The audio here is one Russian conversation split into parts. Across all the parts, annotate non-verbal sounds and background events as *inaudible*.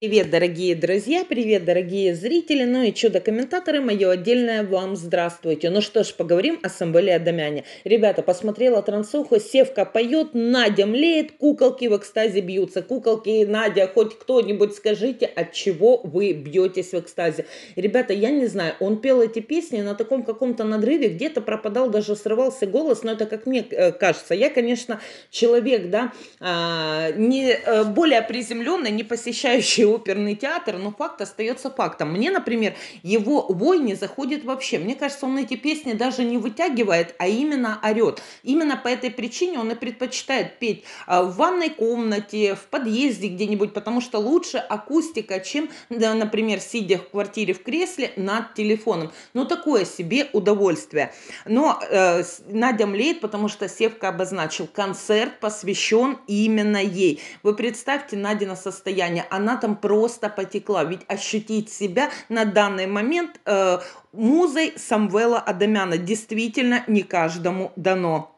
Привет, дорогие друзья, привет, дорогие зрители, ну и чудо-комментаторы, мое отдельное вам здравствуйте. Ну что ж, поговорим о Самвеле Адамяне. Ребята, посмотрела трансуху, Севка поет, Надя млеет, куколки в экстазе бьются. Куколки, Надя, хоть кто-нибудь скажите, от чего вы бьетесь в экстазе. Ребята, я не знаю, он пел эти песни на таком каком-то надрыве, где-то пропадал, даже срывался голос, но это как мне э, кажется. Я, конечно, человек, да, а, не э, более приземленный, не посещающий оперный театр, но факт остается фактом. Мне, например, его вой не заходит вообще. Мне кажется, он эти песни даже не вытягивает, а именно орет. Именно по этой причине он и предпочитает петь а, в ванной комнате, в подъезде где-нибудь, потому что лучше акустика, чем, например, сидя в квартире в кресле над телефоном. Ну, такое себе удовольствие. Но э, Надя млеет, потому что Севка обозначил, концерт посвящен именно ей. Вы представьте Надина состояние. Она там просто потекла. Ведь ощутить себя на данный момент э, музой Самвела Адамяна действительно не каждому дано.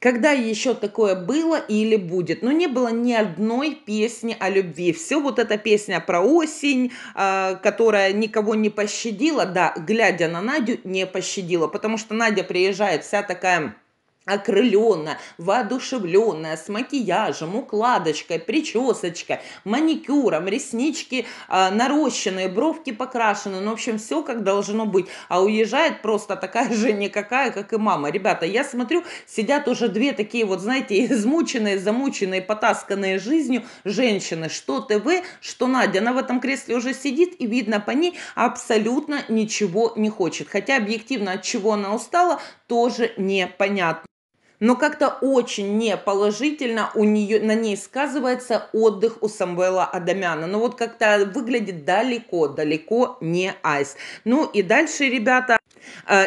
Когда еще такое было или будет? Но не было ни одной песни о любви. Все вот эта песня про осень, э, которая никого не пощадила, да, глядя на Надю, не пощадила. Потому что Надя приезжает вся такая окрыленная, воодушевленная, с макияжем, укладочкой, причесочкой, маникюром, реснички э, нарощенные, бровки покрашены, ну, в общем, все как должно быть. А уезжает просто такая же никакая, как и мама. Ребята, я смотрю, сидят уже две такие вот, знаете, *laughs* измученные, замученные, потасканные жизнью женщины. Что ТВ, что Надя. Она в этом кресле уже сидит, и видно по ней абсолютно ничего не хочет. Хотя объективно от чего она устала, тоже непонятно но как-то очень неположительно у нее, на ней сказывается отдых у Самвела Адамяна. Ну вот как-то выглядит далеко, далеко не айс. Ну и дальше, ребята,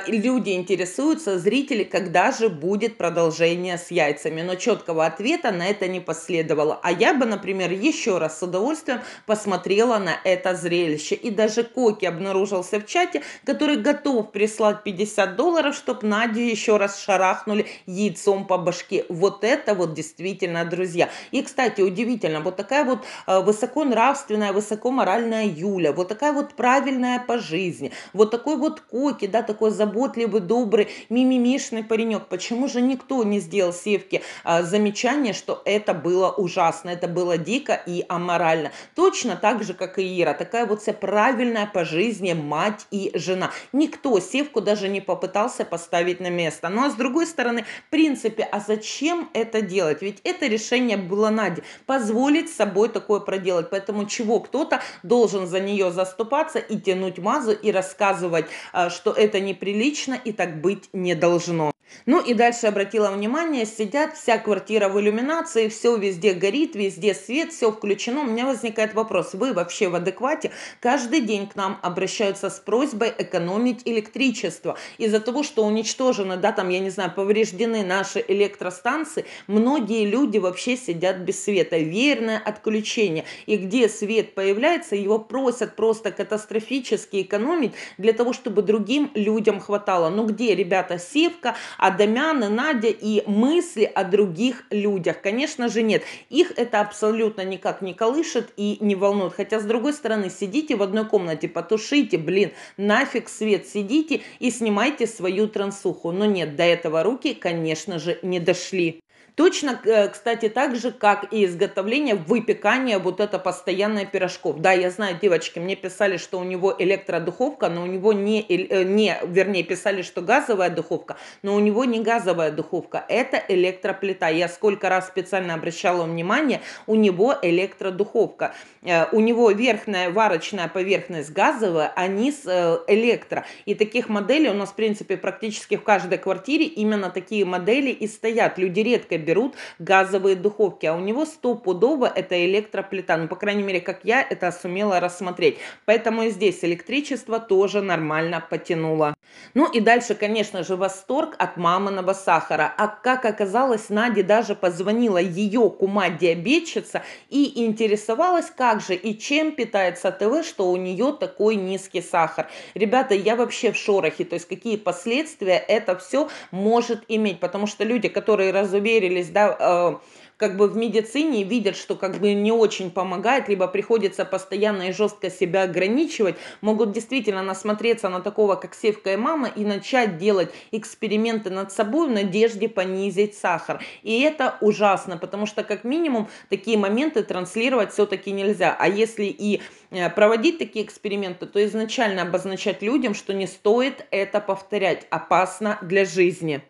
люди интересуются, зрители, когда же будет продолжение с яйцами. Но четкого ответа на это не последовало. А я бы, например, еще раз с удовольствием посмотрела на это зрелище. И даже Коки обнаружился в чате, который готов прислать 50 долларов, чтобы Надю еще раз шарахнули яйца лицом по башке. Вот это вот действительно, друзья. И, кстати, удивительно, вот такая вот э, высоконравственная, высокоморальная Юля, вот такая вот правильная по жизни, вот такой вот Коки, да, такой заботливый, добрый, мимимишный паренек. Почему же никто не сделал Севке а, замечание, что это было ужасно, это было дико и аморально? Точно так же, как и Ира, такая вот вся правильная по жизни мать и жена. Никто Севку даже не попытался поставить на место. Ну а с другой стороны, принцип принципе, а зачем это делать? Ведь это решение было Наде. Позволить собой такое проделать. Поэтому чего кто-то должен за нее заступаться и тянуть мазу и рассказывать, а, что это неприлично и так быть не должно. Ну и дальше обратила внимание, сидят, вся квартира в иллюминации, все везде горит, везде свет, все включено. У меня возникает вопрос, вы вообще в адеквате? Каждый день к нам обращаются с просьбой экономить электричество. Из-за того, что уничтожены, да, там, я не знаю, повреждены наши электростанции, многие люди вообще сидят без света. Верное отключение. И где свет появляется, его просят просто катастрофически экономить для того, чтобы другим людям хватало. Ну где, ребята, севка, Адамян и Надя и мысли о других людях. Конечно же нет. Их это абсолютно никак не колышет и не волнует. Хотя с другой стороны, сидите в одной комнате, потушите, блин, нафиг свет, сидите и снимайте свою трансуху. Но нет, до этого руки, конечно же, не дошли. Точно, э, кстати, так же, как и изготовление, выпекание вот это постоянное пирожков. Да, я знаю, девочки, мне писали, что у него электродуховка, но у него не, э, не, вернее, писали, что газовая духовка, но у него не газовая духовка, это электроплита. Я сколько раз специально обращала внимание, у него электродуховка. Э, у него верхняя варочная поверхность газовая, а низ электро. И таких моделей у нас, в принципе, практически в каждой квартире именно такие модели и стоят. Люди редко берут газовые духовки, а у него стопудово это электроплита. Ну, по крайней мере, как я это сумела рассмотреть. Поэтому и здесь электричество тоже нормально потянуло. Ну и дальше, конечно же, восторг от маминого сахара. А как оказалось, Наде даже позвонила ее кума-диабетчица и интересовалась, как же и чем питается ТВ, что у нее такой низкий сахар. Ребята, я вообще в шорохе, то есть какие последствия это все может иметь, потому что люди, которые разуверились, да, э, как бы в медицине видят, что как бы не очень помогает, либо приходится постоянно и жестко себя ограничивать, могут действительно насмотреться на такого, как Севка мама, и начать делать эксперименты над собой в надежде понизить сахар. И это ужасно, потому что как минимум такие моменты транслировать все-таки нельзя. А если и э, проводить такие эксперименты, то изначально обозначать людям, что не стоит это повторять, опасно для жизни.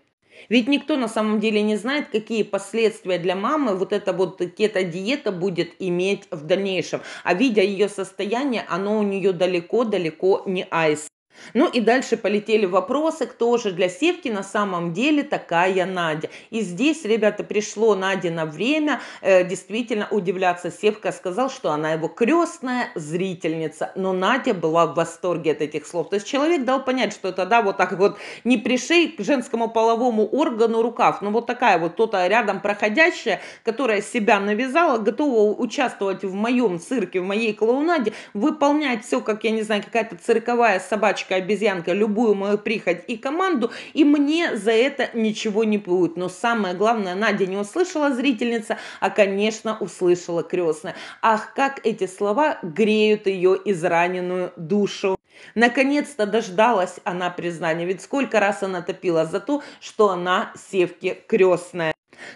Ведь никто на самом деле не знает, какие последствия для мамы вот эта вот кето-диета будет иметь в дальнейшем. А видя ее состояние, оно у нее далеко-далеко не айс. Ну и дальше полетели вопросы, кто же для Севки на самом деле такая Надя. И здесь, ребята, пришло Наде на время э, действительно удивляться. Севка сказал, что она его крестная зрительница, но Надя была в восторге от этих слов. То есть человек дал понять, что это, да, вот так вот не пришей к женскому половому органу рукав, но вот такая вот кто-то рядом проходящая, которая себя навязала, готова участвовать в моем цирке, в моей клоунаде, выполнять все, как, я не знаю, какая-то цирковая собачка собачка, обезьянка, любую мою прихоть и команду, и мне за это ничего не будет. Но самое главное, Надя не услышала зрительница, а, конечно, услышала крестная. Ах, как эти слова греют ее израненную душу. Наконец-то дождалась она признания, ведь сколько раз она топила за то, что она Севке крестная.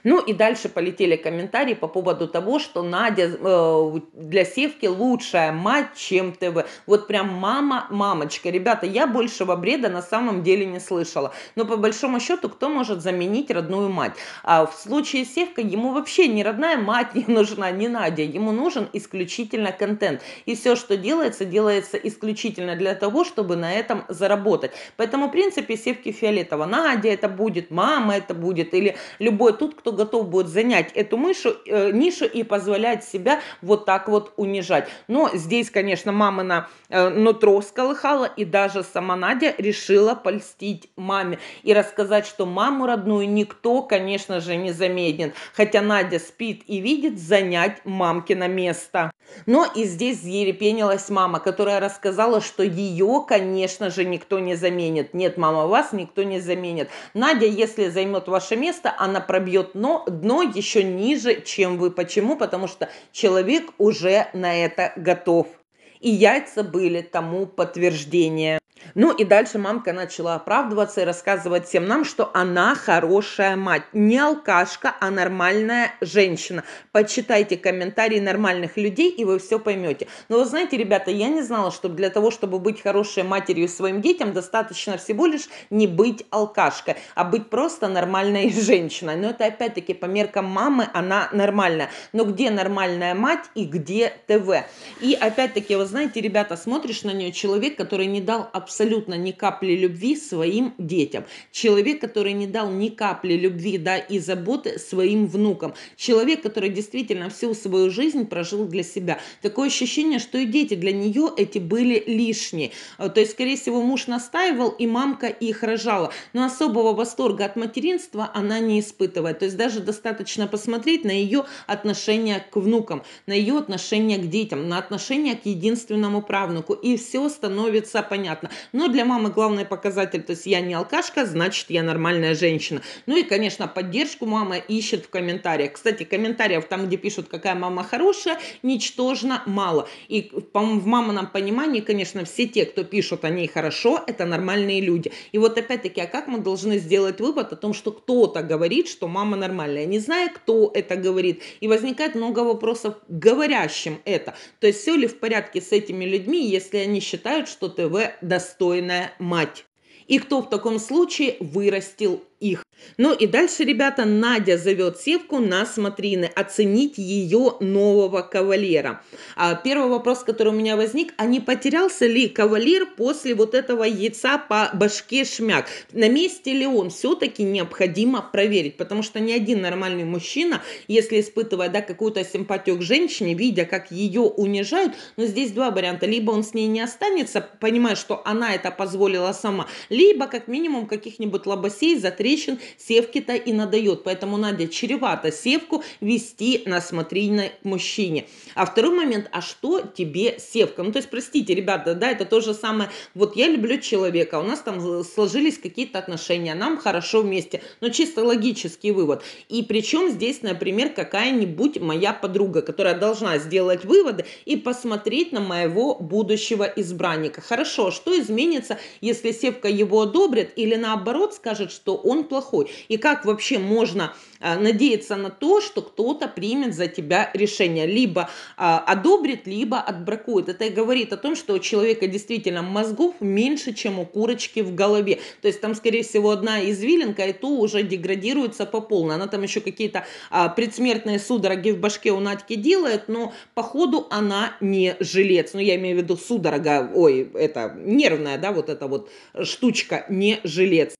Ну и дальше полетели комментарии по поводу того, что Надя э, для Севки лучшая мать, чем ТВ. Вот прям мама, мамочка. Ребята, я большего бреда на самом деле не слышала. Но по большому счету, кто может заменить родную мать? А в случае Севка ему вообще ни родная мать не нужна, ни Надя. Ему нужен исключительно контент. И все, что делается, делается исключительно для того, чтобы на этом заработать. Поэтому, в принципе, Севки фиолетово. Надя это будет, мама это будет, или любой тут кто готов будет занять эту мышу, э, нишу и позволять себя вот так вот унижать. Но здесь, конечно, мама на э, нутро сколыхала, и даже сама Надя решила польстить маме и рассказать, что маму родную никто, конечно же, не заменит. Хотя Надя спит и видит занять мамкино место. Но и здесь ерепенилась мама, которая рассказала, что ее, конечно же, никто не заменит. Нет, мама, вас никто не заменит. Надя, если займет ваше место, она пробьет дно, дно еще ниже, чем вы. Почему? Потому что человек уже на это готов. И яйца были тому подтверждение. Ну и дальше мамка начала оправдываться и рассказывать всем нам, что она хорошая мать. Не алкашка, а нормальная женщина. Почитайте комментарии нормальных людей, и вы все поймете. Но вы знаете, ребята, я не знала, что для того, чтобы быть хорошей матерью своим детям, достаточно всего лишь не быть алкашкой, а быть просто нормальной *laughs* женщиной. Но это опять-таки по меркам мамы она нормальная. Но где нормальная мать и где ТВ? И опять-таки, вы знаете, ребята, смотришь на нее человек, который не дал абсолютно ни капли любви своим детям. Человек, который не дал ни капли любви да, и заботы своим внукам. Человек, который действительно всю свою жизнь прожил для себя. Такое ощущение, что и дети для нее эти были лишние. Э, то есть, скорее всего, муж настаивал, и мамка их рожала. Но особого восторга от материнства она не испытывает. То есть даже достаточно посмотреть на ее отношение к внукам, на ее отношение к детям, на отношение к единственному правнуку. И все становится понятно. Но для мамы главный показатель, то есть я не алкашка, значит я нормальная женщина. Ну и, конечно, поддержку мама ищет в комментариях. Кстати, комментариев там, где пишут, какая мама хорошая, ничтожно мало. И в мамином понимании, конечно, все те, кто пишут о ней хорошо, это нормальные люди. И вот опять-таки, а как мы должны сделать вывод о том, что кто-то говорит, что мама нормальная, не зная, кто это говорит. И возникает много вопросов говорящим это. То есть все ли в порядке с этими людьми, если они считают, что ТВ достойная мать. И кто в таком случае вырастил их. Ну и дальше, ребята, Надя зовет Севку на смотрины, оценить ее нового кавалера. А первый вопрос, который у меня возник, а не потерялся ли кавалер после вот этого яйца по башке шмяк? На месте ли он? Все-таки необходимо проверить, потому что ни один нормальный мужчина, если испытывая да, какую-то симпатию к женщине, видя, как ее унижают, но здесь два варианта. Либо он с ней не останется, понимая, что она это позволила сама, либо как минимум каких-нибудь лобосей, затрещин севки-то и надает. Поэтому, Надя, чревато севку вести на смотрительной мужчине. А второй момент, а что тебе севка? Ну, то есть, простите, ребята, да, это то же самое. Вот я люблю человека, у нас там сложились какие-то отношения, нам хорошо вместе. Но чисто логический вывод. И причем здесь, например, какая-нибудь моя подруга, которая должна сделать выводы и посмотреть на моего будущего избранника. Хорошо, что изменится, если Севка его одобрит или наоборот скажет, что он плохой? И как вообще можно а, надеяться на то, что кто-то примет за тебя решение, либо а, одобрит, либо отбракует. Это и говорит о том, что у человека действительно мозгов меньше, чем у курочки в голове. То есть там, скорее всего, одна извилинка, и то уже деградируется по полной. Она там еще какие-то а, предсмертные судороги в башке у Надьки делает, но по ходу она не жилец. Ну, я имею в виду судорога, ой, это нервная, да, вот эта вот штучка, не жилец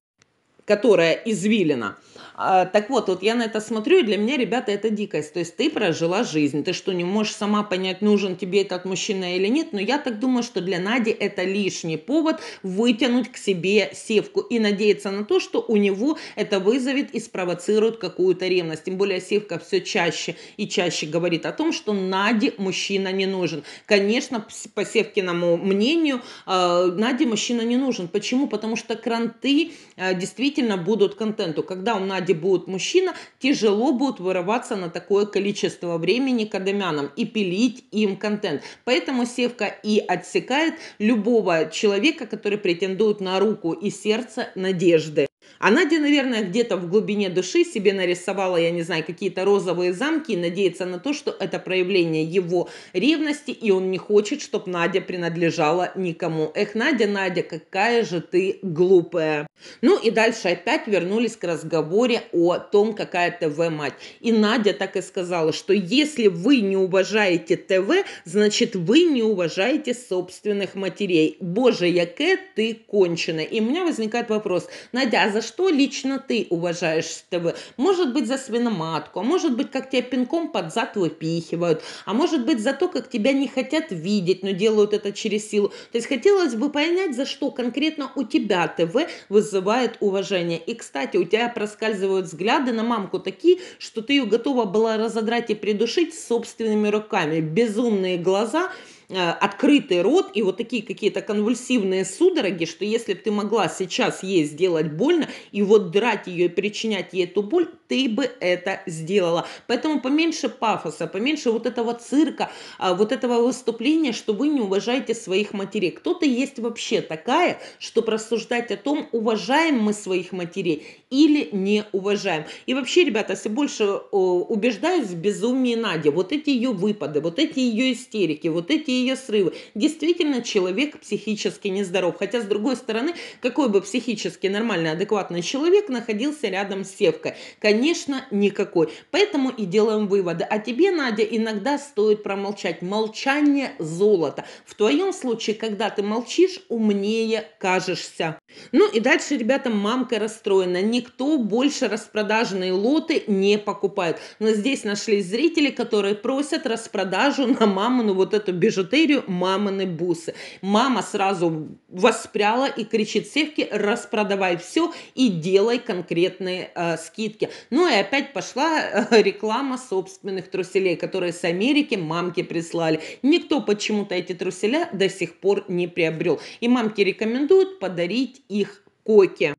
которая извилина. А, так вот, вот я на это смотрю, и для меня, ребята, это дикость. То есть ты прожила жизнь, ты что, не можешь сама понять, нужен тебе этот мужчина или нет, но я так думаю, что для Нади это лишний повод вытянуть к себе севку и надеяться на то, что у него это вызовет и спровоцирует какую-то ревность. Тем более севка все чаще и чаще говорит о том, что Наде мужчина не нужен. Конечно, по Севкиному мнению, а, Наде мужчина не нужен. Почему? Потому что кранты а, действительно будут контенту. Когда у Нади где будет мужчина, тяжело будет вырываться на такое количество времени кадамянам и пилить им контент. Поэтому Севка и отсекает любого человека, который претендует на руку и сердце надежды. А Надя, наверное, где-то в глубине души себе нарисовала, я не знаю, какие-то розовые замки и надеется на то, что это проявление его ревности, и он не хочет, чтобы Надя принадлежала никому. Эх, Надя, Надя, какая же ты глупая. Ну и дальше опять вернулись к разговоре о том, какая ТВ-мать. И Надя так и сказала, что если вы не уважаете ТВ, значит вы не уважаете собственных матерей. Боже, яке ты конченая. И у меня возникает вопрос, Надя, а за что лично ты уважаешь ТВ? Может быть, за свиноматку, а может быть, как тебя пинком под зад выпихивают, а может быть, за то, как тебя не хотят видеть, но делают это через силу. То есть хотелось бы понять, за что конкретно у тебя ТВ вызывает уважение. И, кстати, у тебя проскальзывают взгляды на мамку такие, что ты ее готова была разодрать и придушить собственными руками. Безумные глаза – открытый рот и вот такие какие-то конвульсивные судороги, что если бы ты могла сейчас ей сделать больно и вот драть ее и причинять ей эту боль, ты бы это сделала. Поэтому поменьше пафоса, поменьше вот этого цирка, а, вот этого выступления, что вы не уважаете своих матерей. Кто-то есть вообще такая, что рассуждать о том, уважаем мы своих матерей или не уважаем. И вообще, ребята, если больше убеждаюсь в безумии Нади, вот эти ее выпады, вот эти ее истерики, вот эти ее срывы. Действительно, человек психически нездоров. Хотя, с другой стороны, какой бы психически нормальный, адекватный человек находился рядом с Севкой? Никакой. Поэтому и делаем выводы. А тебе, Надя, иногда стоит промолчать. Молчание – золото. В твоем случае, когда ты молчишь, умнее кажешься. Ну и дальше, ребята, мамка расстроена. Никто больше распродажные лоты не покупает. Но здесь нашлись зрители, которые просят распродажу на мамину вот эту бижутерию мамины бусы. Мама сразу воспряла и кричит Севке, распродавай все и делай конкретные э, скидки. Ну и опять пошла э, реклама собственных труселей, которые с Америки мамке прислали. Никто почему-то эти труселя до сих пор не приобрел. И мамки рекомендуют подарить их Коке.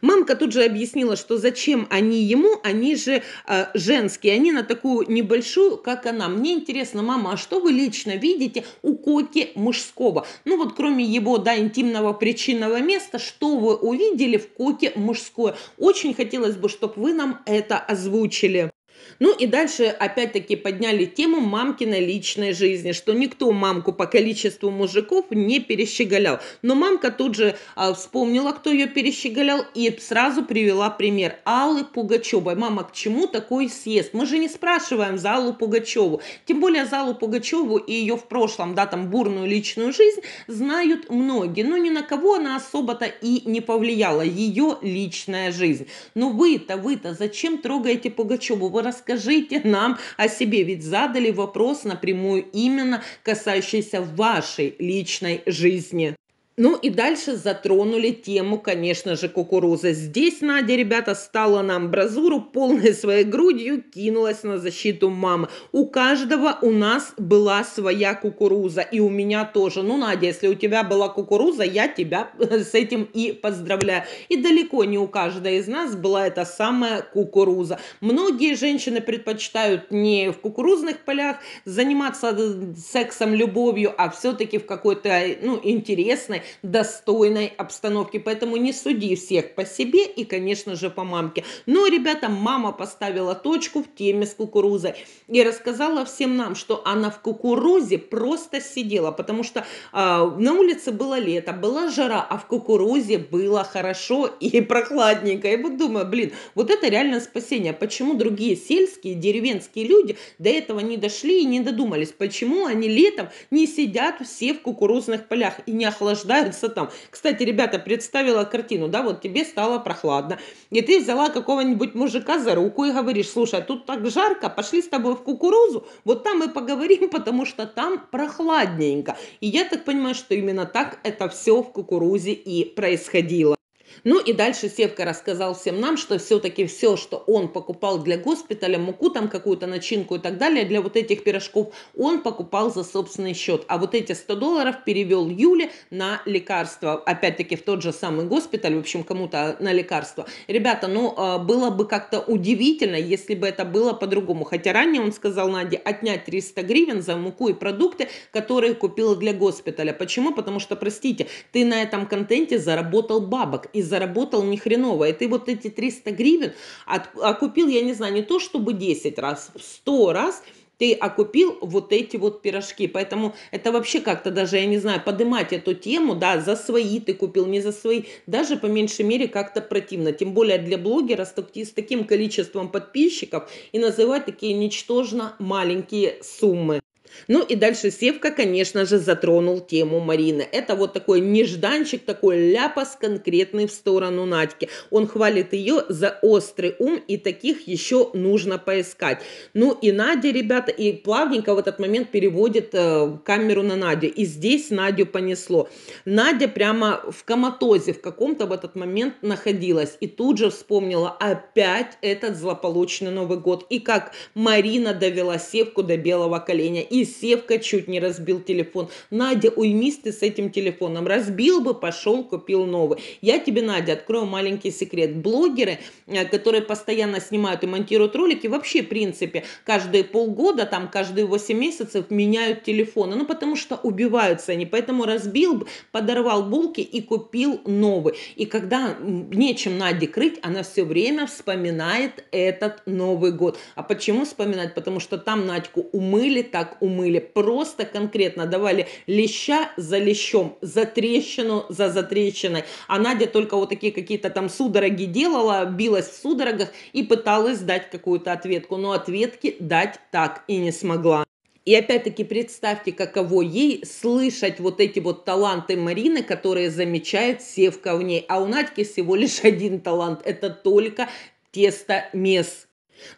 Мамка тут же объяснила, что зачем они ему, они же э, женские, они на такую небольшую, как она. Мне интересно, мама, а что вы лично видите у Коки мужского? Ну вот кроме его, да, интимного причинного места, что вы увидели в Коке мужское? Очень хотелось бы, чтобы вы нам это озвучили. Ну и дальше опять-таки подняли тему мамкиной личной жизни, что никто мамку по количеству мужиков не перещеголял. Но мамка тут же а, вспомнила, кто ее перещеголял, и сразу привела пример Аллы Пугачевой. Мама, к чему такой съезд? Мы же не спрашиваем за Аллу Пугачеву. Тем более за Аллу Пугачеву и ее в прошлом, да, там бурную личную жизнь знают многие. Но ни на кого она особо-то и не повлияла. Ее личная жизнь. Но вы-то, вы-то зачем трогаете Пугачеву? Вы расскажите нам о себе, ведь задали вопрос напрямую именно касающийся вашей личной жизни. Ну и дальше затронули тему, конечно же, кукурузы. Здесь Надя, ребята, стала на амбразуру, полной своей грудью кинулась на защиту мамы. У каждого у нас была своя кукуруза, и у меня тоже. Ну, Надя, если у тебя была кукуруза, я тебя с этим и поздравляю. И далеко не у каждой из нас была эта самая кукуруза. Многие женщины предпочитают не в кукурузных полях заниматься сексом, любовью, а все-таки в какой-то, ну, интересной, достойной обстановке. Поэтому не суди всех по себе и, конечно же, по мамке. Но, ребята, мама поставила точку в теме с кукурузой и рассказала всем нам, что она в кукурузе просто сидела, потому что э, на улице было лето, была жара, а в кукурузе было хорошо и *laughs* прохладненько. И вот думаю, блин, вот это реально спасение. Почему другие сельские, деревенские люди до этого не дошли и не додумались? Почему они летом не сидят все в кукурузных полях и не охлаждают рождаются там. Кстати, ребята, представила картину, да, вот тебе стало прохладно, и ты взяла какого-нибудь мужика за руку и говоришь, слушай, а тут так жарко, пошли с тобой в кукурузу, вот там и поговорим, *laughs* потому что там прохладненько. И я так понимаю, что именно так это все в кукурузе и происходило. Ну и дальше Севка рассказал всем нам, что все-таки все, что он покупал для госпиталя, муку там какую-то начинку и так далее, для вот этих пирожков, он покупал за собственный счет. А вот эти 100 долларов перевел Юле на лекарства. Опять-таки в тот же самый госпиталь, в общем, кому-то на лекарства. Ребята, ну а, было бы как-то удивительно, если бы это было по-другому. Хотя ранее он сказал Наде отнять 300 гривен за муку и продукты, которые купил для госпиталя. Почему? Потому что, простите, ты на этом контенте заработал бабок. И заработал ни хреново. И ты вот эти 300 гривен окупил, я не знаю, не то чтобы 10 раз, 100 раз ты окупил вот эти вот пирожки. Поэтому это вообще как-то даже, я не знаю, поднимать эту тему, да, за свои ты купил, не за свои, даже по меньшей мере как-то противно. Тем более для блогера с, с таким количеством подписчиков и называть такие ничтожно маленькие суммы. Ну и дальше Севка, конечно же, затронул тему Марины. Это вот такой нежданчик, такой ляпас конкретный в сторону Надьки. Он хвалит ее за острый ум, и таких еще нужно поискать. Ну и Надя, ребята, и плавненько в этот момент переводит э, камеру на Надю. И здесь Надю понесло. Надя прямо в коматозе в каком-то в этот момент находилась. И тут же вспомнила опять этот злополучный Новый год. И как Марина довела Севку до белого коленя. И Севка чуть не разбил телефон. Надя, уймись ты с этим телефоном. Разбил бы, пошел, купил новый. Я тебе, Надя, открою маленький секрет. Блогеры, э, которые постоянно снимают и монтируют ролики, вообще, в принципе, каждые полгода, там, каждые 8 месяцев меняют телефоны. Ну, потому что убиваются они. Поэтому разбил, подорвал булки и купил новый. И когда нечем Наде крыть, она все время вспоминает этот Новый год. А почему вспоминать? Потому что там Надьку умыли, так умыли мыли, просто конкретно давали леща за лещом, за трещину за затрещиной. А Надя только вот такие какие-то там судороги делала, билась в судорогах и пыталась дать какую-то ответку, но ответки дать так и не смогла. И опять-таки представьте, каково ей слышать вот эти вот таланты Марины, которые замечает Севка в ней. А у Надьки всего лишь один талант – это только тесто-мес.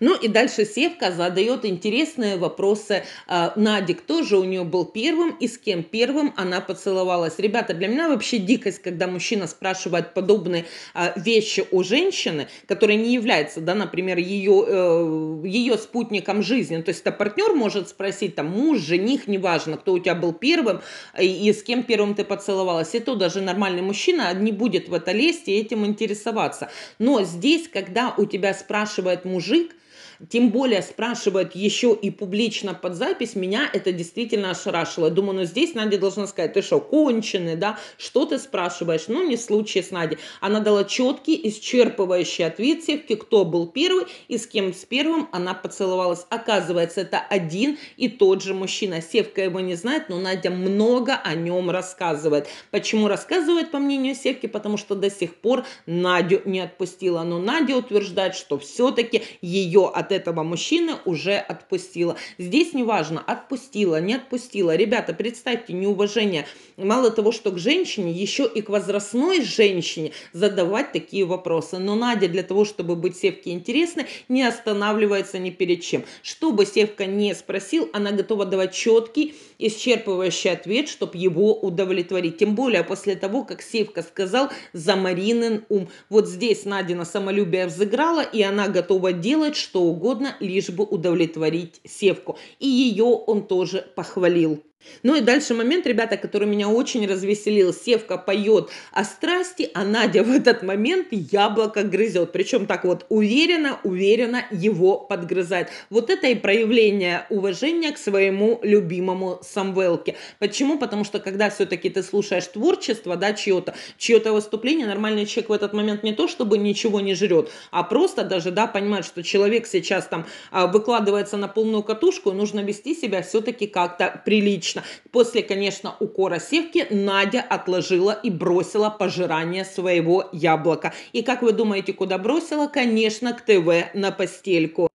Ну и дальше Севка задает интересные вопросы э, Наде, кто же у нее был первым и с кем первым она поцеловалась. Ребята, для меня вообще дикость, когда мужчина спрашивает подобные э, вещи у женщины, которая не является, да, например, ее, э, ее спутником жизни. То есть это партнер может спросить, там, муж, жених, неважно, кто у тебя был первым и, с кем первым ты поцеловалась. И то даже нормальный мужчина не будет в это лезть и этим интересоваться. Но здесь, когда у тебя спрашивает мужик, think тем более спрашивают еще и публично под запись, меня это действительно ошарашило. Я думаю, ну здесь Надя должна сказать, ты что, конченый, да? Что ты спрашиваешь? Ну, не в случае с Надей. Она дала четкий, исчерпывающий ответ Севке, кто был первый и с кем с первым она поцеловалась. Оказывается, это один и тот же мужчина. Севка его не знает, но Надя много о нем рассказывает. Почему рассказывает, по мнению Севки? Потому что до сих пор Надю не отпустила. Но Надя утверждает, что все-таки ее от этого мужчины уже отпустила. Здесь неважно, отпустила, не отпустила. Ребята, представьте, неуважение. Мало того, что к женщине, еще и к возрастной женщине задавать такие вопросы. Но Надя для того, чтобы быть Севке интересной, не останавливается ни перед чем. Что бы Севка не спросил, она готова давать четкий, исчерпывающий ответ, чтобы его удовлетворить. Тем более после того, как Севка сказал за Маринин ум. Вот здесь Надина самолюбие взыграла, и она готова делать что угодно, лишь бы удовлетворить Севку. И ее он тоже похвалил. Ну и дальше момент, ребята, который меня очень развеселил. Севка поет о страсти, а Надя в этот момент яблоко грызет. Причем так вот уверенно, уверенно его подгрызает. Вот это и проявление уважения к своему любимому Самвелке. Почему? Потому что когда все-таки ты слушаешь творчество, да, чье-то, чье-то выступление, нормальный человек в этот момент не то, чтобы ничего не жрет, а просто даже, да, понимает, что человек сейчас там а, выкладывается на полную катушку, нужно вести себя все-таки как-то прилично конечно. После, конечно, укора Севки Надя отложила и бросила пожирание своего яблока. И как вы думаете, куда бросила? Конечно, к ТВ на постельку.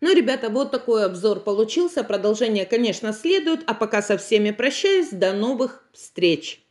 Ну, ребята, вот такой обзор получился. Продолжение, конечно, следует. А пока со всеми прощаюсь. До новых встреч!